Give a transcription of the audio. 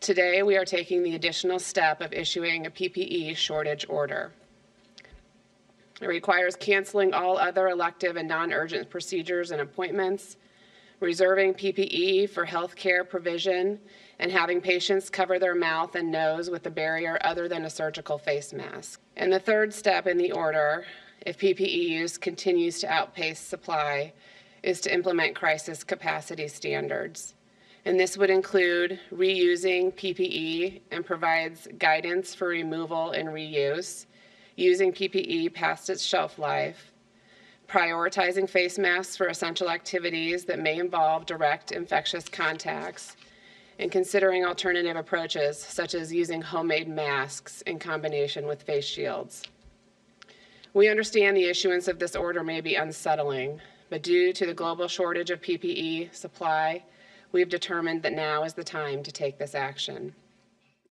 Today, we are taking the additional step of issuing a PPE shortage order. It requires canceling all other elective and non-urgent procedures and appointments, reserving PPE for healthcare provision, and having patients cover their mouth and nose with a barrier other than a surgical face mask. And the third step in the order, if PPE use continues to outpace supply, is to implement crisis capacity standards. And this would include reusing PPE and provides guidance for removal and reuse, using PPE past its shelf life, prioritizing face masks for essential activities that may involve direct infectious contacts, and considering alternative approaches such as using homemade masks in combination with face shields. We understand the issuance of this order may be unsettling, but due to the global shortage of PPE supply, we've determined that now is the time to take this action.